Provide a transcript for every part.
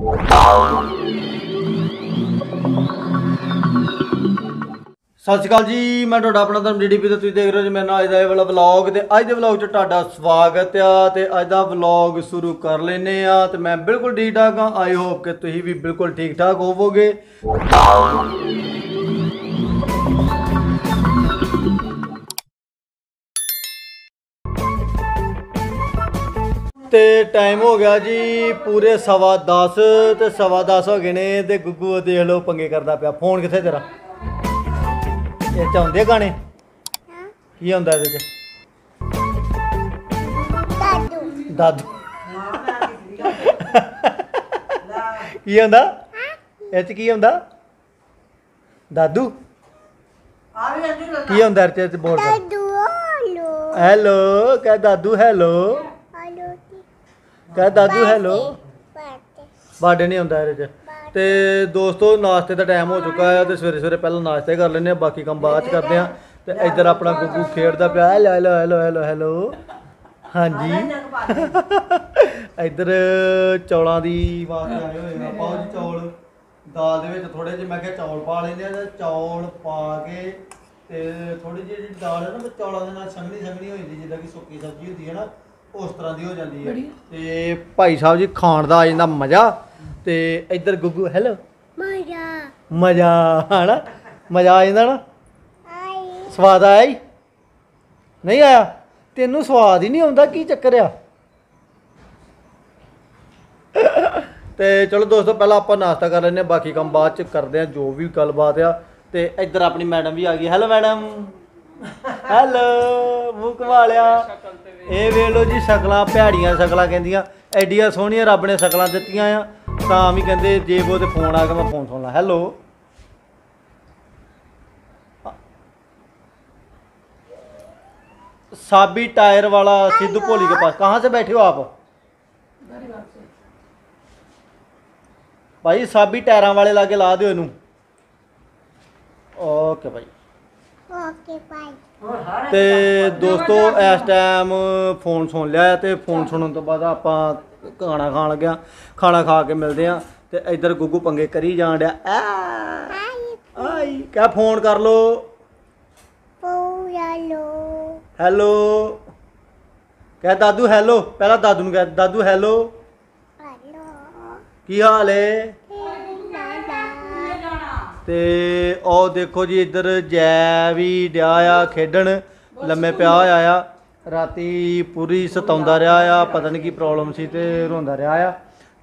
ਸਤਿ ਸ਼੍ਰੀ ਅਕਾਲ ਜੀ, ਮੈਂ ਤੁਹਾਡਾ ਆਪਣਾ ਧਰਮ ਡੀਡੀਪੀ ਤੇ ਤੁਸੀਂ ਦੇਖ ਰਹੇ ਹੋ ਜੀ, ਮੇਰੇ ਨਾਲ ਅੱਜ ਦਾ ਇਹ ਵਾਲਾ ਵਲੌਗ ਤੇ ਅੱਜ ਦੇ ਵਲੌਗ 'ਚ ਤੁਹਾਡਾ ਸਵਾਗਤ ਆ ਤੇ ਅੱਜ ਦਾ ਵਲੌਗ ਸ਼ੁਰੂ ਕਰ ਲੈਨੇ ਆ ਤੇ ਮੈਂ ਬਿਲਕੁਲ ਠੀਕ ਠਾਕ ਆ ਆਈ ਹੋਪ ਕਿ ਤੁਸੀਂ ਵੀ ਬਿਲਕੁਲ ਠੀਕ ਠਾਕ ਹੋਵੋਗੇ। ਤੇ ਟਾਈਮ ਹੋ ਗਿਆ ਜੀ ਪੂਰੇ ਸਵਾ 10 ਤੇ ਸਵਾ 10 ਹੋ ਗਏ ਨੇ ਤੇ ਗੁੱਗੂ ਦੇਖ ਲਓ ਪੰਗੇ ਕਰਦਾ ਪਿਆ। ਫੋਨ ਕਿੱਥੇ ਤੇਰਾ? ਇਹ ਚ ਆਉਂਦੇ ਗਾਣੇ? ਕੀ ਹੁੰਦਾ ਇਹਦੇ ਚ? ਦਾਦੂ। ਕੀ ਹੁੰਦਾ ਇਹ ਚ ਕੀ ਹੁੰਦਾ ਦਾਦੂ। ਕੀ ਹੁੰਦਾ ਇਹ ਚ? ਬੋਲ ਹੈਲੋ ਕਹ ਦਾਦੂ ਹੈਲੋ। ਕਹ ਦਾਦੂ ਹੈਲੋ ਬਾਡੇ ਨਹੀਂ ਹੁੰਦਾ ਇਹਦੇ ਚ। ਤੇ ਦੋਸਤੋ ਨਾਸ਼ਤੇ ਦਾ ਟਾਈਮ ਹੋ ਚੁੱਕਾ ਹੈ ਤੇ ਸਵੇਰੇ ਸਵੇਰੇ ਪਹਿਲਾਂ ਨਾਸ਼ਤਾ ਹੀ ਕਰ ਲੈਂਦੇ ਆ ਬਾਕੀ ਕੰਮ ਬਾਅਦ ਚ ਕਰਦੇ ਆ। ਤੇ ਇੱਧਰ ਆਪਣਾ ਗੁੱਗੂ ਖੇਡਦਾ ਪਿਆ। Hello hello hello hello hello ਹਾਂਜੀ। ਇੱਧਰ ਚੌਲਾਂ ਦੀ ਵਾਸਤੇ ਆਏ ਹੋਏ ਆ। ਪਾਓ ਜੀ ਚੌਲ। ਦਾਲ ਦੇ ਵਿੱਚ ਥੋੜੇ ਜਿਹੇ ਮੈਂ ਕਿਹਾ ਚੌਲ ਪਾ ਲੈਂਦੇ ਆ ਤੇ ਚੌਲ ਪਾ ਕੇ ਤੇ ਥੋੜੀ ਜਿਹੀ ਜਿਹੜੀ ਦਾਲ ਹੈ ਨਾ ਚੌਲਾਂ ਦੇ ਨਾਲ ਸੰਘਣੀ ਸੰਘਣੀ ਹੋ ਜਾਂਦੀ ਜਿੱਦਾਂ ਕਿ ਸੁੱਕੀ ਸਬਜ਼ੀ ਹੁੰਦੀ ਹੈ ਨਾ ਉਸ ਤਰ੍ਹਾਂ ਦੀ ਹੋ ਜਾਂਦੀ ਹੈ। ਤੇ ਭਾਈ ਸਾਹਿਬ ਜੀ ਖਾਣ ਦਾ ਆ ਜਾਂਦਾ ਮਜ਼ਾ। ਤੇ ਇੱਧਰ ਗੁੱਗੂ ਹੈਲੋ। ਮਜ਼ਾ। ਹਨਾ? ਮਜ਼ਾ ਆ ਜਾਂਦਾ ਨਾ? ਸਵਾਦ ਆਇਆ ਹੀ ਨਹੀਂ ਆਇਆ? ਤੈਨੂੰ ਸਵਾਦ ਹੀ ਨਹੀਂ ਆਉਂਦਾ ਕੀ ਚੱਕਰ ਆ? ਤੇ ਚਲੋ ਦੋਸਤੋ ਪਹਿਲਾਂ ਆਪਾਂ ਨਾਸ਼ਤਾ ਕਰ ਲੈਂਦੇ ਹਾਂ ਬਾਕੀ ਕੰਮ ਬਾਅਦ ਚ ਕਰਦੇ ਆ ਜੋ ਵੀ ਗੱਲਬਾਤ ਆ। ਤੇ ਇੱਧਰ ਆਪਣੀ ਮੈਡਮ ਵੀ ਆ ਗਈ। Hello madam. ਹੈਲੋ ਮੂੰਹ ਘੁਮਾ ਲਿਆ ਇਹ ਵੇਖ ਲਓ ਜੀ ਸ਼ਕਲਾਂ ਭੈੜੀਆਂ ਸ਼ਕਲਾਂ ਕਹਿੰਦੀਆਂ ਐਡੀਆਂ ਸੋਹਣੀਆਂ ਰੱਬ ਨੇ ਸ਼ਕਲਾਂ ਦਿੱਤੀਆਂ ਆ ਤਾਂ ਵੀ ਕਹਿੰਦੇ ਜੇਬੋ ਤੇ ਫੋਨ ਆ ਗਿਆ ਮੈਂ ਫੋਨ ਸੁਣ ਲਾ ਹੈਲੋ साबी टायर वाला सिद्धू पोली के पास कहाँ से बैठे हो आप ਭਾਈ ਸਾਬੀ ਟਾਇਰਾਂ ਵਾਲੇ ਲਾ ਕੇ ਲਾ ਦਿਓ ਇਹਨੂੰ ਓਕੇ ਤੇ ਦੋਸਤੋ ਇਸ ਟਾਈਮ ਫੋਨ ਸੁਣ ਲਿਆ ਤੇ ਫੋਨ ਸੁਣਨ ਤੋਂ ਬਾਅਦ ਆਪਾਂ ਖਾਣਾ ਖਾਣ ਲੱਗਿਆ ਖਾਣਾ ਖਾ ਕੇ ਮਿਲਦੇ ਆ ਤੇ ਇੱਧਰ ਗੁੱਗੂ ਪੰਗੇ ਕਰੀ ਜਾਣ ਡਿਆ। ਆ ਆਈ ਕਹ ਫੋਨ ਕਰ ਲੋ ਹੈਲੋ ਕਹਿ ਦਾਦੂ ਹੈਲੋ ਪਹਿਲਾਂ ਦਾਦੂ ਨੂੰ ਕਹਿ ਦਾਦੂ ਹੈਲੋ ਕੀ ਹਾਲ ਏ? ਤੇ ਉਹ ਦੇਖੋ ਜੀ ਇੱਧਰ ਜੈ ਵੀ ਡਿਆ ਆ ਖੇਡਣ, ਲੰਮੇ ਪਿਆ ਹੋਇਆ ਆ। ਰਾਤੀ ਪੂਰੀ ਸਤਾਉਂਦਾ ਰਿਹਾ ਆ, ਪਤਾ ਨਹੀਂ ਕੀ ਪ੍ਰੋਬਲਮ ਸੀ ਤੇ ਰੋਂਦਾ ਰਿਹਾ ਆ।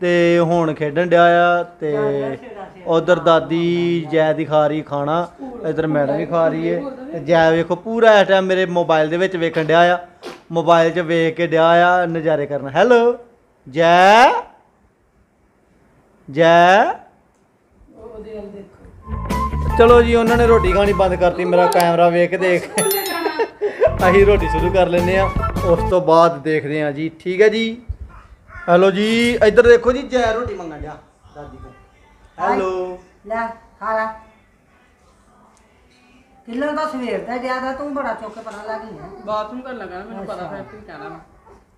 ਤੇ ਹੁਣ ਖੇਡਣ ਡਿਆ ਆ ਤੇ ਉਧਰ ਦਾਦੀ ਜੈ ਦੀ ਖਾ ਰਹੀ ਖਾਣਾ, ਇਧਰ ਮੈਡਮ ਵੀ ਖਾ ਰਹੀ ਏ। ਤੇ ਜੈ ਵੇਖੋ ਪੂਰਾ ਇਸ ਟਾਈਮ ਮੇਰੇ ਮੋਬਾਈਲ ਦੇ ਵਿੱਚ ਵੇਖਣ ਡਿਆ ਆ। ਮੋਬਾਈਲ 'ਚ ਵੇਖ ਕੇ ਡਿਆ ਆ ਨਜ਼ਾਰੇ ਕਰਨ। ਹੈਲੋ ਜੈ? ਜੈ? ਚਲੋ ਜੀ ਉਹਨਾਂ ਨੇ ਰੋਟੀ ਖਾਣੀ ਬੰਦ ਕਰਤੀ ਮੇਰਾ ਕੈਮਰਾ ਵੇਖ ਕੇ ਦੇਖ। ਅਸੀਂ ਰੋਟੀ ਸ਼ੁਰੂ ਕਰ ਲੈਂਦੇ ਆ ਉਸ ਤੋਂ ਬਾਅਦ ਦੇਖਦੇ ਆ ਜੀ ਠੀਕ ਹੈ ਜੀ? ਹੈਲੋ ਜੀ ਇੱਧਰ ਦੇਖੋ ਜੀ ਜੈ ਰੋਟੀ ਮੰਗਣ ਡਿਆ ਦਾਦੀ ਕੋ ਹੈਲੋ। ਲੈ ਖਾ ਲੈ। ਕਿੱਲੋ ਦਾ ਸਵੇਰ ਦਾ ਗਿਆ ਦਾ ਤੂੰ ਬੜਾ ਚੁੱਕ ਪਰਾਂ ਲੱਗ ਗਿਆ ਬਾਥਰੂਮ ਕਰਨ ਲੱਗਾ ਨਾ ਮੈਨੂੰ ਪਤਾ ਫਿਰ ਕੀ ਕਹਿਣਾ ਵਾ।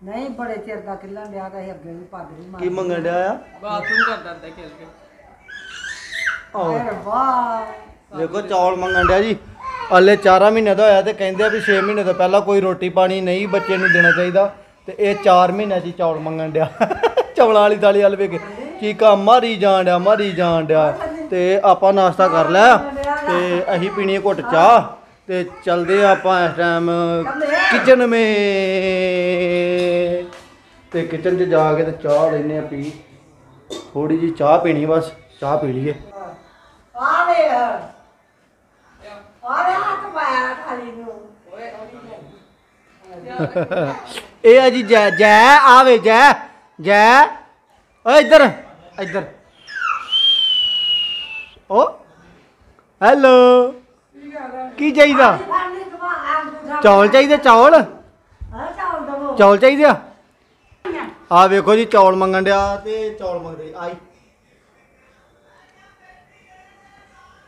ਨਹੀਂ ਬੜੇ ਚਿਰ ਦਾ ਕਿੱਲਾ ਲਿਆ ਦਾ ਸੀ ਅੱਗੇ ਵੀ ਪੱਗ ਵੀ ਮਾਰ ਕੀ ਮੰਗਣ ਡਿਆ ਆ? ਬਾਥਰੂਮ ਕਰਦਾ ਹੁੰਦਾ ਖੇਲ ਕੇ। ਆਹੋ। ਵਾਹ ਦੇਖੋ, ਚੌਲ ਮੰਗਣ ਡਿਆ ਜੀ। ਹਲੇ 4 ਮਹੀਨੇ ਦਾ ਹੋਇਆ ਤੇ ਕਹਿੰਦੇ ਆ ਵੀ 6 ਮਹੀਨੇ ਤੋਂ ਪਹਿਲਾਂ ਕੋਈ ਰੋਟੀ ਪਾਣੀ ਨਹੀਂ ਬੱਚੇ ਨੂੰ ਦੇਣਾ ਚਾਹੀਦਾ। ਤੇ ਇਹ 4 ਮਹੀਨੇ 'ਚ ਚੌਲ ਮੰਗਣ ਡਿਆ। ਚੌਲਾਂ ਵਾਲੀ ਦਾਲੀ ਵਾਲ ਵੇਖ ਚੀਕਾ ਮਾਰੀ ਜਾਣ ਡਿਆ, ਮਾਰੀ ਜਾਣ ਡਿਆ। ਤੇ ਆਪਾਂ ਨਾਸ਼ਤਾ ਕਰ ਲਿਆ। ਤੇ ਅਸੀਂ ਪੀਣੀ ਹੈ ਘੁੱਟ ਚਾਹ। ਤੇ ਚਲਦੇ ਆ ਆਪਾਂ ਇਸ ਟਾਈਮ ਕਿਚਨ ਮੇ। ਤੇ ਕਿਚਨ 'ਚ ਜਾ ਕੇ ਤੇ ਚਾਹ ਲੈਨੇ ਆ ਪੀ। ਥੋੜੀ ਜੀ ਚਾਹ ਪੀਣੀ ਬਸ। ਚਾਹ ਪੀ ਲਈਏ ਆ ਵੇ ਆ ਵੇ ਹੱਥ ਪਾਇਆ ਖਾਲੀ ਨੂੰ ਇਹ ਆ ਜੀ ਜੈ ਜੈ ਆਵੇ ਜੈ ਜੈ। ਓਏ ਇੱਧਰ ਇੱਧਰ। ਓ, ਹੈਲੋ। ਕੀ ਚਾਹੀਦਾ? ਚੌਲ ਚਾਹੀਦੇ, ਚੌਲ? ਚੌਲ ਚਾਹੀਦੇ ਆ? ਆ ਵੇਖੋ ਜੀ, ਚੌਲ ਮੰਗਣ ਡਿਆ ਤੇ ਚੌਲ ਮੰਗਦੇ ਆਈ।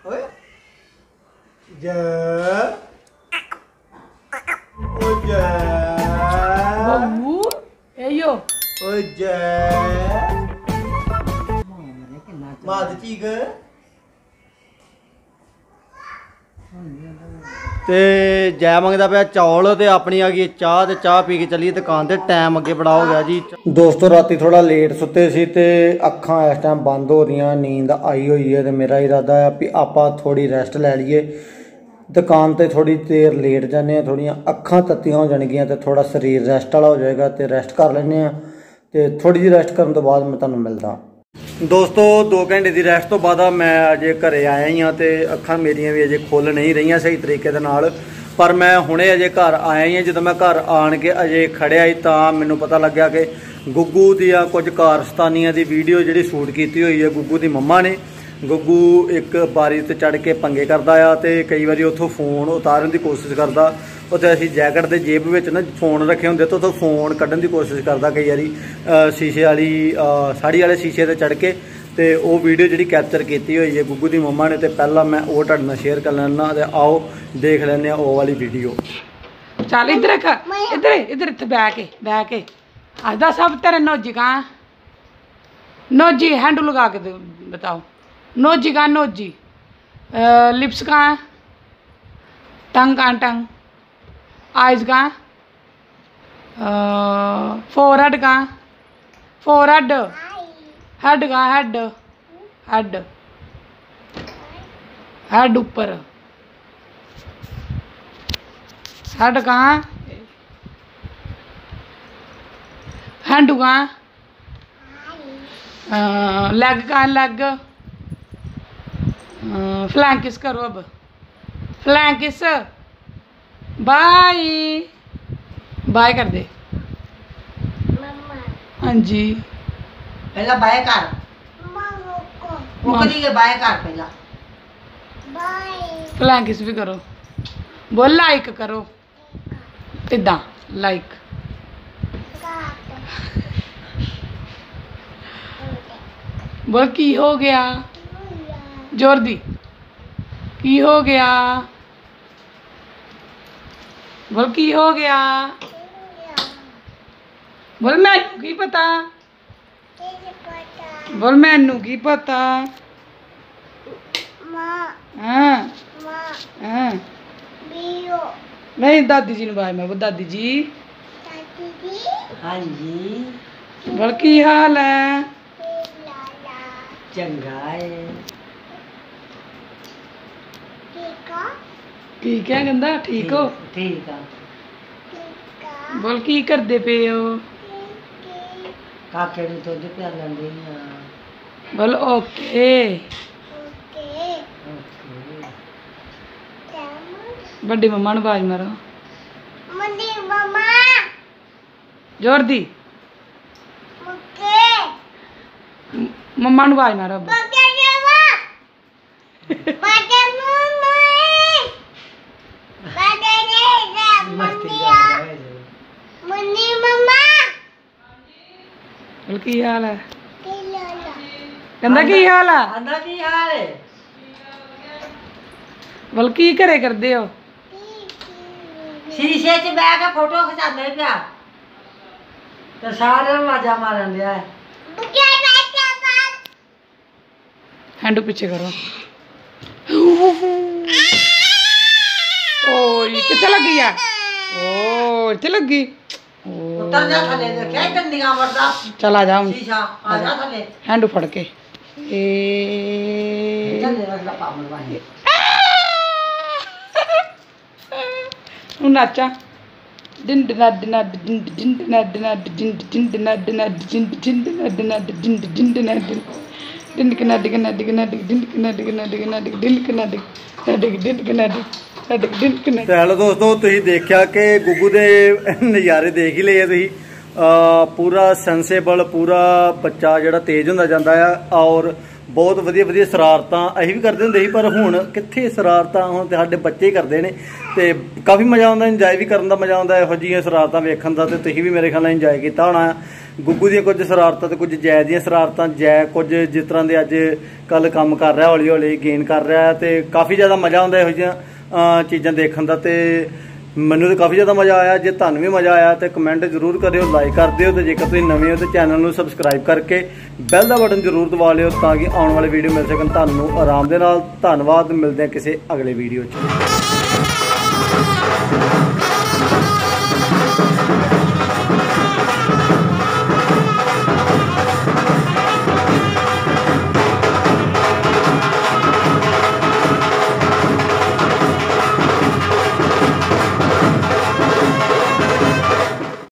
ਓਏ। ਜੈ। ਓ ਜੈ। ਓਏ ਜੈ। ਤੇ ਜੈ ਮੰਗਦਾ ਪਿਆ ਚੌਲ ਤੇ ਆਪਣੀ ਆ ਗਈ ਚਾਹ ਤੇ ਚਾਹ ਪੀ ਕੇ ਚੱਲੀਏ ਦੁਕਾਨ ਤੇ। ਟਾਈਮ ਅੱਗੇ ਬੜਾ ਹੋ ਗਿਆ ਜੀ। ਦੋਸਤੋ ਰਾਤੀ ਥੋੜਾ ਲੇਟ ਸੁੱਤੇ ਸੀ ਤੇ ਅੱਖਾਂ ਇਸ ਟਾਈਮ ਬੰਦ ਹੋ ਰਹੀਆਂ ਨੀਂਦ ਆਈ ਹੋਈ ਹੈ ਤੇ ਮੇਰਾ ਇਰਾਦਾ ਆ ਵੀ ਆਪਾਂ ਥੋੜੀ ਰੈਸਟ ਲੈ ਲਈਏ। ਦੁਕਾਨ ਤੇ ਥੋੜੀ ਦੇਰ ਲੇਟ ਜਾਂਦੇ ਆ ਥੋੜੀਆਂ ਅੱਖਾਂ ਤੱਤੀਆਂ ਹੋ ਜਾਣਗੀਆਂ ਤੇ ਥੋੜਾ ਸਰੀਰ ਰੈਸਟ ਵਾਲਾ ਹੋ ਜਾਏਗਾ ਤੇ ਰੈਸਟ ਕਰ ਲੈਂਦੇ ਆ ਤੇ ਥੋੜੀ ਜਿਹੀ ਰੈਸਟ ਕਰਨ ਤੋਂ ਬਾਅਦ ਮੈਂ ਤੁਹਾਨੂੰ ਮਿਲਦਾ। ਦੋਸਤੋ 2 ਘੰਟੇ ਦੀ ਰੈਸਟ ਤੋਂ ਬਾਅਦ ਮੈਂ ਅਜੇ ਘਰੇ ਆਇਆ ਹੀ ਆ ਤੇ ਅੱਖਾਂ ਮੇਰੀਆਂ ਵੀ ਅਜੇ ਖੁੱਲ ਨਹੀਂ ਰਹੀਆਂ ਸਹੀ ਤਰੀਕੇ ਦੇ ਨਾਲ। ਪਰ ਮੈਂ ਹੁਣੇ ਅਜੇ ਘਰ ਆਇਆ ਹੀ ਆ ਜਦੋਂ ਮੈਂ ਘਰ ਆਣ ਕੇ ਅਜੇ ਖੜਿਆ ਹੀ ਤਾਂ ਮੈਨੂੰ ਪਤਾ ਲੱਗਿਆ ਕਿ ਗੁੱਗੂ ਦੀਆਂ ਕੁਝ ਕਾਰਸਤਾਨੀਆਂ ਦੀ ਵੀਡੀਓ ਜਿਹੜੀ ਸ਼ੂਟ ਕੀਤੀ ਹੋਈ ਹੈ, ਗੁੱਗੂ ਦੀ ਮੰਮਾ ਨੇ। ਗੁੱਗੂ ਇੱਕ ਬਾਰੀ ਤੇ ਚੜ ਕੇ ਪੰਗੇ ਕਰਦਾ ਆ ਤੇ ਕਈ ਵਾਰੀ ਉੱਥੋਂ ਫੋਨ ਉਤਾਰਨ ਦੀ ਕੋਸ਼ਿਸ਼ ਕਰਦਾ। ਉੱਥੇ ਅਸੀਂ ਜੈਕਟ ਦੇ ਜੇਬ ਵਿੱਚ ਨਾ ਫੋਨ ਰੱਖੇ ਹੁੰਦੇ ਤਾਂ ਉੱਥੋਂ ਫੋਨ ਕੱਢਣ ਦੀ ਕੋਸ਼ਿਸ਼ ਕਰਦਾ ਕਈ ਵਾਰੀ ਅ, ਸ਼ੀਸ਼ੇ ਵਾਲੀ ਅ, ਸਾੜੀ ਵਾਲੇ ਸ਼ੀਸ਼ੇ ਤੇ ਚੜ ਕੇ ਤੇ ਉਹ ਵੀਡੀਓ ਜਿਹੜੀ ਕੈਪਚਰ ਕੀਤੀ ਹੋਈ ਹੈ ਗੁੱਗੂ ਦੀ ਮੰਮਾ ਨੇ ਤੇ ਪਹਿਲਾਂ ਮੈਂ ਉਹ ਤੁਹਾਡੇ ਨਾਲ ਸ਼ੇਅਰ ਕਰ ਲੈਣਾ ਤੇ ਆਓ ਦੇਖ ਲੈਂਦੇ ਆ ਉਹ ਵਾਲੀ ਵੀਡੀਓ ਚੱਲ ਇੱਧਰ ਇੱਕ ਇੱਧਰ ਇੱਧਰ ਇੱਥੇ ਬਹਿ ਕੇ ਬਹਿ ਕੇ ਆਦਾ ਸਭ ਤੇਰੇ ਨੋਜੀ ਕਾ नोजी हैंड लगा के दो बताओ नोजी कहाँ नोजी लिप्स कहाँ टंग कहाँ टंग eyes का फोर हेड का फोर हेड हेड का, हेड हेड हेड ऊपर, हेड का, हैंड का लेग का, लेग फ्लैंकिस करो अब फ्लैंकिस बाय बाय कर दे हाँ जी ਪਹਿਲਾਂ ਬਾਏ ਕਰ ਮੁੱਕ ਜੀ ਕੇ ਬਾਏ ਕਰ ਪਹਿਲਾਂ फ्लैंकिस भी करो बोल लाइक करो इदा लाइक बोल की हो गया ਬੋਲ ਕੀ ਹੋ ਗਿਆ? ਬੋਲ ਮੈਨੂੰ ਕੀ ਪਤਾ? ਬੋਲ ਮੈਨੂੰ ਕੀ ਪਤਾ? ਮਾਂ ਹਾਂ। ਮਾਂ ਹਾਂ। ਬੀਓ ਨਹੀਂ ਦਾਦੀ ਜੀ ਨੂੰ ਬਾਏ ਮੈਂ ਬੋਲ ਦਾਦੀ ਜੀ। ਹਾਂਜੀ। ਬੋਲ ਕੀ ਹਾਲ ਹੈ ਚੰਗਾ ਹੈ ਠੀਕ ਠੀਕ ਹੈ ਕਹਿੰਦਾ ਠੀਕ ਹੋ? ਠੀਕ ਆ। ਬੋਲ ਕੀ ਕਰਦੇ ਪਏ ਹੋ? ਕਾਕੇ ਨੂੰ ਦੁੱਧ ਪਿਆਲਣ ਦੀ ਆ। ਬੋਲ ਓਕੇ। ਓਕੇ। ਵੱਡੀ ਮੰਮਾ ਨੂੰ ਆਵਾਜ਼ ਮਾਰੋ। ਮੰਦੀ ਮਮਾ। ਜ਼ੋਰ ਦੀ। ਓਕੇ। ਮੰਮਾ ਨੂੰ ਆਵਾਜ਼ ਮਾਰੋ ਓਕੇ। ਉਹ ਕੀ ਹਾਲ ਹੈ? ਕਹਿੰਦਾ ਕੀ ਹਾਲ ਆ? ਆਂਦਾ ਕੀ ਹਾਲ ਹੈ ਬਲ ਘਰੇ ਕਰਦੇ ਹੋ? ਸ਼ੀਸ਼ੇ 'ਚ ਬਹਿ ਕੇ ਫੋਟੋ ਖਿਚਾਉਂਦੇ ਪਿਆ। ਤੇ ਸਾਰਿਆਂ ਨੂੰ ਆਜਾ ਮਾਰਨ ਲਿਆ ਹੈਂਡੂ ਪਿੱਛੇ ਕਰੋ। ਓਏ ਕਿੱਥੇ ਲੱਗੀ ਆ? ਓ ਇੱਥੇ ਲੱਗੀ। उतर जा थले क्या गंदी चला जाऊँ आ जा थले हैंड फड़ के ए नाचा डिंड डिंड डिंड डिंड डिंड डिंड डिंड डिंड डिंड डिंड डिंड डिंड डिंड डिंड ਡਿੰਡ ਕ ਨੱਡ ਤੇ ਹੈਲੋ ਦੋਸਤੋ, ਤੁਸੀਂ ਦੇਖਿਆ ਕਿ ਗੁੱਗੂ ਦੇ ਨਜ਼ਾਰੇ ਦੇਖ ਹੀ ਲਏ ਆ ਤੁਸੀਂ। ਪੂਰਾ ਸੈਂਸੇਬਲ ਪੂਰਾ ਬੱਚਾ ਜਿਹੜਾ ਤੇਜ਼ ਹੁੰਦਾ ਜਾਂਦਾ ਆ ਔਰ ਬਹੁਤ ਵਧੀਆ ਵਧੀਆ ਸ਼ਰਾਰਤਾਂ ਅਸੀਂ ਵੀ ਕਰਦੇ ਹੁੰਦੇ ਸੀ, ਪਰ ਹੁਣ ਕਿੱਥੇ ਸ਼ਰਾਰਤਾਂ? ਹੁਣ ਤੇ ਸਾਡੇ ਬੱਚੇ ਹੀ ਕਰਦੇ ਨੇ ਤੇ ਕਾਫੀ ਮਜ਼ਾ ਆਉਂਦਾ ਇੰਜੋਏ ਵੀ ਕਰਨ ਦਾ ਮਜ਼ਾ ਆਉਂਦਾ, ਇਹੋ ਜਿਹੀਆਂ ਸ਼ਰਾਰਤਾਂ ਵੇਖਣ ਦਾ ਤੇ ਤੁਸੀਂ ਵੀ ਮੇਰੇ ਖਿਆਲ ਨਾਲ ਇੰਜੋਏ ਕੀਤਾ ਹੋਣਾ। ਗੁੱਗੂ ਦੀਆਂ ਕੁਝ ਸ਼ਰਾਰਤਾਂ ਤੇ ਕੁਝ ਜੈ ਦੀਆਂ ਸ਼ਰਾਰਤਾਂ, ਜੈ ਕੁਝ ਜਿਸ ਤਰ੍ਹਾਂ ਦੇ ਅੱਜ ਕੱਲ ਕੰਮ ਕਰ ਰਿਹਾ ਹੌਲੀ ਹੌਲੀ ਗੇਨ ਕਰ ਰਿਹਾ ਤੇ ਕਾਫੀ ਜ਼ਿਆਦਾ ਮਜ਼ਾ ਆਉਂਦਾ ਇਹੋ ਜਿਹੀਆਂ। ਚੀਜ਼ਾਂ ਦੇਖਣ ਦਾ ਤੇ ਮੈਨੂੰ ਤਾਂ ਕਾਫੀ ਜ਼ਿਆਦਾ ਮਜ਼ਾ ਆਇਆ। ਜੇ ਤੁਹਾਨੂੰ ਵੀ ਮਜ਼ਾ ਆਇਆ ਤੇ ਕਮੈਂਟ ਜ਼ਰੂਰ ਕਰਿਓ ਲਾਈਕ ਕਰ ਦਿਓ ਤੇ ਜੇਕਰ ਤੁਸੀਂ ਨਵੇਂ ਹੋ ਤੇ ਚੈਨਲ ਨੂੰ ਸਬਸਕ੍ਰਾਈਬ ਕਰਕੇ ਬੈਲ ਦਾ ਬਟਨ ਜ਼ਰੂਰ ਦਬਾ ਲਿਓ ਤਾਂ ਕਿ ਆਉਣ ਵਾਲੇ ਵੀਡੀਓ ਮਿਲ ਸਕਣ ਤੁਹਾਨੂੰ ਆਰਾਮ ਦੇ ਨਾਲ। ਧੰਨਵਾਦ, ਮਿਲਦੇ ਹਾਂ ਕਿਸੇ ਅਗਲੇ ਵੀਡੀਓ 'ਚ।